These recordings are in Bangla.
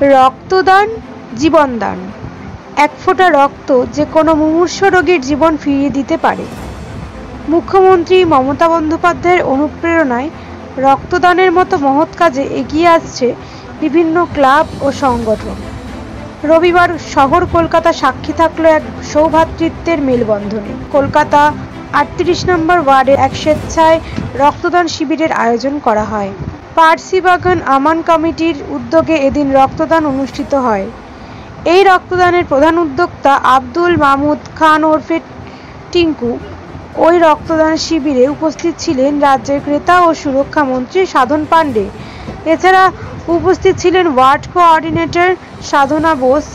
রক্তদান, জীবনদান। এক ফোঁটা রক্ত যে কোনো মুমূর্ষ রোগীর জীবন ফিরিয়ে দিতে পারে। মুখ্যমন্ত্রী মমতা বন্দ্যোপাধ্যায়ের অনুপ্রেরণায় রক্তদানের মতো মহৎ কাজে এগিয়ে আসছে বিভিন্ন ক্লাব ও সংগঠন। রবিবার শহর কলকাতা সাক্ষী থাকল এক সৌভাতৃত্বের মেলবন্ধনে। কলকাতা আটত্রিশ নম্বর ওয়ার্ডে এক স্বেচ্ছায় রক্তদান শিবিরের আয়োজন করা হয়। পার্সিবাগান আমান কমিটির উদ্যোগে এদিন রক্তদান অনুষ্ঠিত হয়। এই রক্তদানের প্রধান উদ্যোক্তা আব্দুল মাহমুদ খান ওরফে টিঙ্কু ওই রক্তদান শিবিরে উপস্থিত ছিলেন রাজ্যের ক্রেতা ও সুরক্ষা মন্ত্রী সাধন পাণ্ডে। এছাড়া উপস্থিত ছিলেন ward coordinator Sadhana Bose,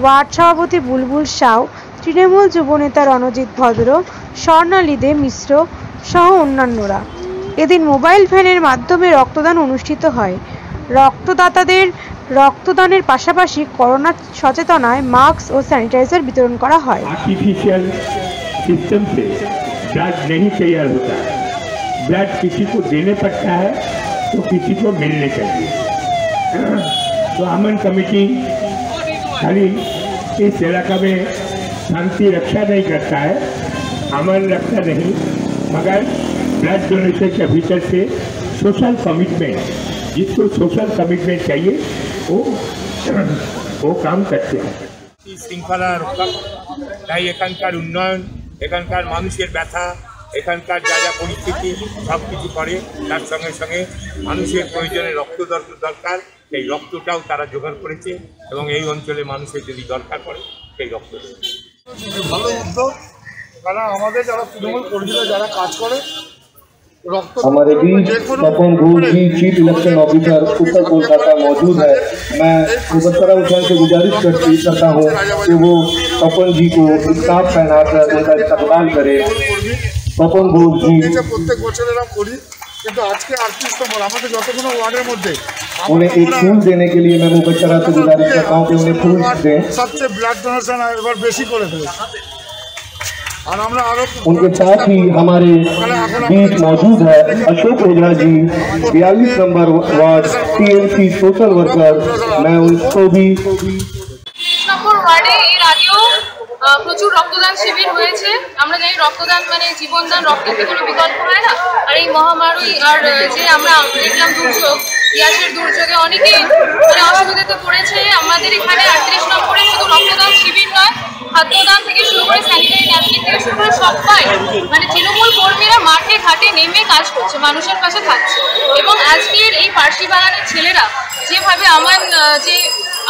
ward সভাপতি বুলবুল সাউ, তৃণমূল যুবনেতা রণজিৎ ভদ্র স্বর্ণালী দে মিশ্র সহ অন্যান্যরা। এদিন মোবাইল ভ্যানের মাধ্যমে রক্তদান অনুষ্ঠিত হয় রক্তদাতাদের রক্তদানের পাশাপাশি করোনা সচেতনায় মাস্ক ও স্যানিটাইজার বিতরণ করা হয় आर्टिफिशियल सिस्टम से ब्लड नहीं तैयार होता है ब्लड किसी को देने पड़ता है तो किसी को मिलने चाहिए तो अमन कमेटी खाली इस इलाका में शांति रक्षा नहीं करता है अमन रक्षा नहीं मगर ब्लड डोनेशन के भीतर से सोशल कमिटमेंट जिसको सोशल कमिटमेंट चाहिए वो वो काम करते हैं শান্তি শৃঙ্খলা রক্ষা তাই এখানকার উন্নয়ন এখানকার মানুষের ব্যথা এখানকার যা যা পরিস্থিতি সব কিছু করে তার সঙ্গে সঙ্গে মানুষের প্রয়োজনে রক্ত দর- দরকার সেই রক্তটাও তারা জোগাড় করেছে এবং এই অঞ্চলে মানুষের যদি দরকার পড়ে সেই রক্ত দেবে ভালো উদ্যোগ কারণ আমাদের যারা তৃণমূল কর্মীরা যারা কাজ করে রক্ত हमारे बीच Tapan Ghosh ji chief election officer उत्तर कोलकाता मौजूद है मैं मुबसरा हुसैन से गुजारिश करती करता हूँ कि वो तपन जी को स्टाफ पहनाकर उनका इस्तकबाल करें কর্মী तपन घोष जी এটা প্রত্যেক বছর এরা করি কিন্তু আজকে আটত্রিশ নম্বর আমাদের যতগুলো ওয়ার্ডের মধ্যে उन्हें एक फूल देने के लिए मैं मुबसरा से गुजारिश करता हूँ कि उन्हें फूल दें সবচেয়ে ব্লাড ডোনেশন এবার उनके साथ ही हमारे बीच मौजूद है अशोक ओझा जी बयालीस number ward TMC social worker मैं उनको भी তিরিশ নম্বর ওয়ার্ডে এর আগেও আহ, প্রচুর রক্তদান শিবির হয়েছে আমরা জানি রক্তদান মানে জীবনদান রক্তের কোনো বিকল্প হয় না আর এই মহামারী আর আহ, যে আমরা দেখলাম দুর্যোগ গ্যাসের দুর্যোগে অনেকে মানে অসুবিধাতে পড়েছে আমাদের এখানে আটত্রিশ নম্বরে শুধু রক্তদান শিবির নয় খাদ্যদান থেকে শুরু করে স্যানিটারি ন্যাপকিন থেকে শুরু করে সবাই মানে তৃণমূল কর্মীরা মাঠে ঘাটে নেমে কাজ করছে মানুষের পাশে থাকছে। এবং আজকের এই পার্সি বাগানের ছেলেরা যেভাবে আমার যে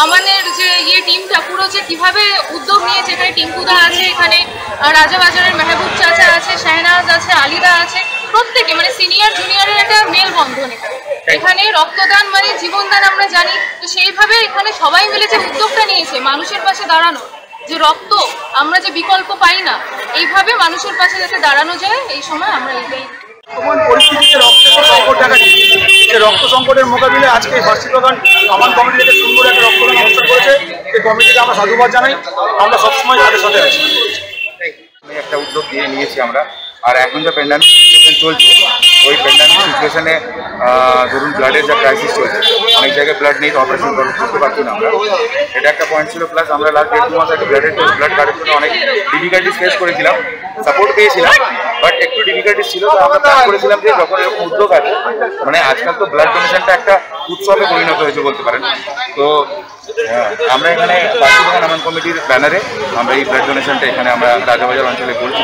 আমাদের যে ইয়ে টিমটা পুরো যে কীভাবে উদ্যোগ নিয়েছে এখানে টিঙ্কুদা আছে এখানে রাজাবাজারের মেহবুব চাচা আছে শাহনাজ আছে আলিদা আছে প্রত্যেকে মানে সিনিয়র জুনিয়রের একটা মেলবন্ধন এখানে। এখানে রক্তদান মানে জীবনদান আমরা জানি। তো সেইভাবে এখানে সবাই মিলে যে উদ্যোগটা নিয়েছে মানুষের পাশে দাঁড়ানো যে রক্ত আমরা যে বিকল্প পাই না এইভাবে মানুষের পাশে যাতে দাঁড়ানো যায় এই সময় আমরা এইটাই বর্তমান পরিস্থিতিতে রক্তের সংকট দেখা দিচ্ছে। রক্ত সংকটের মোকাবিলায় আজকে ফার্সি বাগান আমার কমিটি থেকে সুন্দর একটা রক্তদান অনুষ্ঠান করেছে। এই কমিটিকে আমরা সাধুবাদ জানাই। আমরা সবসময় তাদের সাথে আছি। আমি একটা উদ্যোগ নিয়ে নিয়েছি আমরা। আর এখন যে প্যান্ডামিক চলছে ওই প্যান্ডামিক সিচুয়েশনে ধরুন ব্লাডের যা ক্রাইসিস চলছে, অনেক জায়গায় ব্লাড নেই তো অপারেশন করতে পারছি না আমরা। এটা একটা পয়েন্ট ছিল প্লাস আমরা লাস্ট দেড় মাস আগে ব্লাডের ব্লাড কার্ডের জন্য অনেক ডিফিকাল্টিস ফেস করেছিলাম সাপোর্ট পেয়েছিলাম বাট একটু ডিফিকাল্টিস ছিল, তো আমরা প্ল্যান করেছিলাম যে যখন এরকম উদ্যোগ আছে মানে আজকাল তো ব্লাড ডোনেশনটা একটা উৎসবে পরিণত হয়েছে বলতে পারেন। তো আমরা এখানে আমান কমিটির ব্যানারে আমরা এই ব্লাড ডোনেশনটা এখানে আমরা রাজাবাজার অঞ্চলে করছি।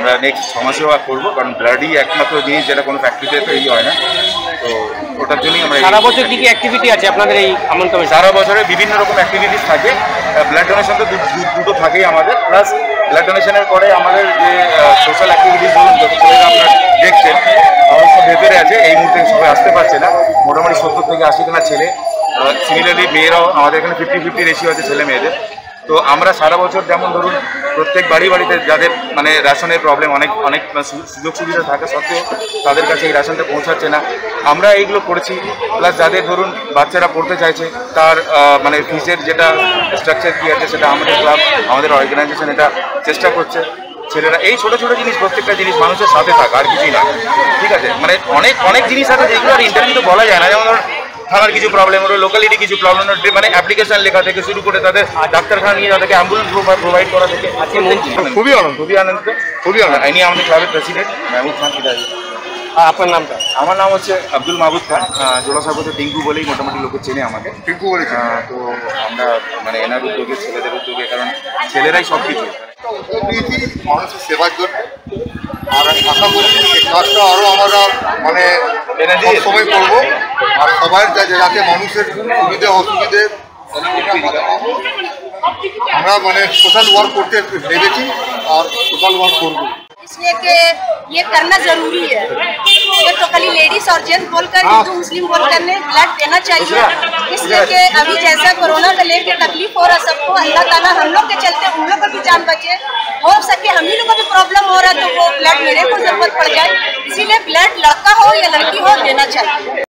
আমরা নেক্সট সমাজেও করব কারণ ব্লাডই একমাত্র জিনিস যেটা কোনো ফ্যাক্টরিতে তৈরি হয় না। তো ওটার জন্যই আমরা সারা বছর কি কি অ্যাক্টিভিটি আছে আপনাদের এই আমন কমিটি সারা বছরে বিভিন্ন রকম অ্যাক্টিভিটিস থাকে। ব্লাড ডোনেশন তো দুটো থাকেই আমাদের। প্লাস ব্লাড ডোনেশনের পরে আমাদের যে সোশ্যাল অ্যাক্টিভিটিস বলুন যত ছেলেরা আপনারা দেখছেন অবশ্য ভেতরে আছে। এই মুহূর্তে সবাই আসতে পারছে না। মোটামুটি সত্তর থেকে আশি খানা ছেলে সিমিলারলি মেয়েরাও আমাদের এখানে ফিফটি ফিফটি রেশিও আছে ছেলে মেয়েদের তো আমরা সারা বছর যেমন ধরুন প্রত্যেক বাড়ি বাড়িতে যাদের মানে রেশনের প্রবলেম অনেক অনেক সু- সুযোগ সুবিধা থাকা সত্ত্বেও তাদের কাছে এই রেশনটা পৌঁছাচ্ছে না। আমরা এইগুলো করেছি প্লাস যাদের ধরুন বাচ্চারা পড়তে চাইছে, তার মানে ফিসের যেটা স্ট্রাকচার কী আছে সেটা আমাদের ক্লাব আমাদের অর্গানাইজেশন এটা চেষ্টা করছে। ছেলেরা, এই ছোট ছোট জিনিস, প্রত্যেকটা জিনিস মানুষের সাথে থাকা, আর কিছুই না। ঠিক আছে? মানে অনেক অনেক জিনিস আছে যেগুলো আর ইন্টারভিউতে বলা যায় না। যেমন থাকার কিছু প্রবলেম হলো লোকালিটি কিছু প্রবলেম হলো মানে অ্যাপ্লিকেশন লেখা থেকে শুরু করে তাদের ডাক্তারখানা নিয়ে তাদেরকে অ্যাম্বুলেন্স প্রোভাইড করা থেকে। খুবই আনন্দ খুবই আনন্দ খুবই আনন্দ ইনি আমাদের ক্লাবের প্রেসিডেন্ট মেহবুব খান আপনার নামটা? আমার নাম হচ্ছে আব্দুল মাহবুব খান। জোড়াসাগরে টিঙ্কু বলেই মোটামুটি লোকে চেনে আমাকে। টিঙ্কু বলে তো আমরা মানে এনার উদ্যোগে ছেলেদের উদ্যোগে কারণ ছেলেরাই সব কিছু মানুষের সেবার জন্য। আর আমি আশা করি কাজটা আরও আমরা মানে সময় করব। আর সবাই যা- যাতে মানুষের সুবিধে অসুবিধে আমরা মানে সোশ্যাল ওয়ার্ক করতে ভেবেছি আর সোশ্যাল ওয়ার্ক করবো इसलिए कि ये करना जरूरी है ये तो खाली लेडीज और जेंट्स बोलकर हिंदू मुस्लिम बोलकर ने ब्लड देना चाहिए इसलिए कि अभी जैसा कोरोना का लेके तकलीफ हो रहा है सबको अल्लाह ताला हम लोग के चलते उन लोग को भी जान बचे हो सके हम ही लोग को भी प्रॉब्लम हो रहा है तो वो ब्लड मेरे को जरूरत पड़ जाए इसीलिए ब्लड लड़का हो या लड़की हो देना चाहिए